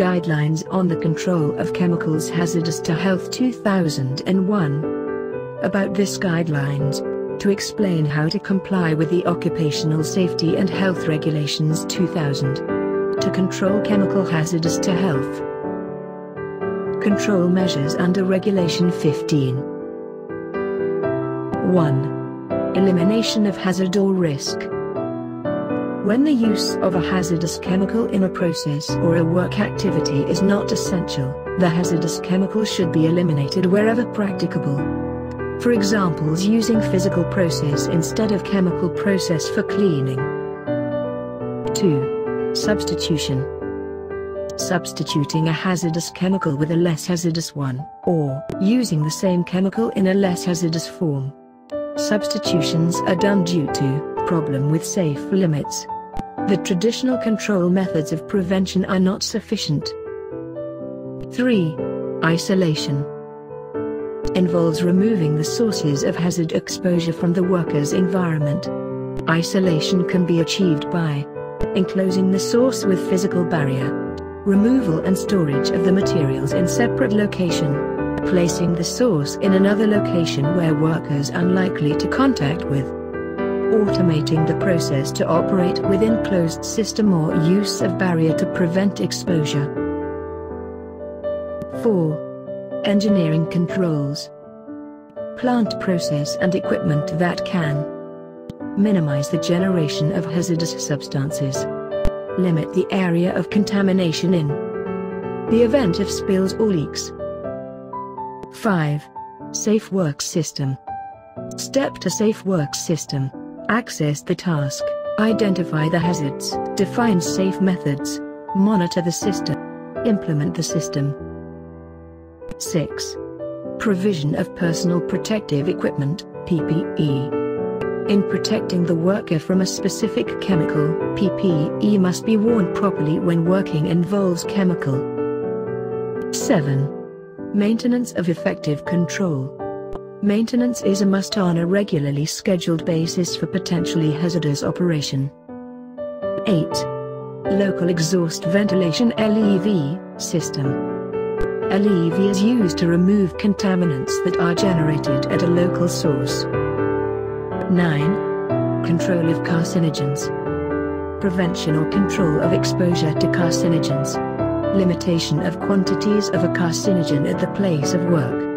Guidelines on the Control of Chemicals Hazardous to Health 2001. About this guidelines, to explain how to comply with the Occupational Safety and Health Regulations 2000. To control chemical hazardous to health. Control measures under Regulation 15. 1. Elimination of hazard or risk. When the use of a hazardous chemical in a process or a work activity is not essential, the hazardous chemical should be eliminated wherever practicable. For examples using physical process instead of chemical process for cleaning. 2. Substitution. Substituting a hazardous chemical with a less hazardous one, or using the same chemical in a less hazardous form. Substitutions are done due to problem with safe limits. The traditional control methods of prevention are not sufficient. 3. Isolation involves removing the sources of hazard exposure from the worker's environment. Isolation can be achieved by enclosing the source with physical barrier, removal and storage of the materials in separate location, placing the source in another location where workers are unlikely to contact with, automating the process to operate within closed system or use of barrier to prevent exposure. 4. Engineering controls. Plant process and equipment that can minimize the generation of hazardous substances. Limit the area of contamination in the event of spills or leaks. 5. Safe Work System. Step to Safe Work System. Access the task, identify the hazards, define safe methods, monitor the system, implement the system. 6. Provision of Personal Protective Equipment, PPE. In protecting the worker from a specific chemical, PPE must be worn properly when working involves chemical. 7. Maintenance of effective control. Maintenance is a must on a regularly scheduled basis for potentially hazardous operation. 8. Local Exhaust Ventilation LEV System LEV is used to remove contaminants that are generated at a local source. 9. Control of carcinogens. Prevention or control of exposure to carcinogens. Limitation of quantities of a carcinogen at the place of work.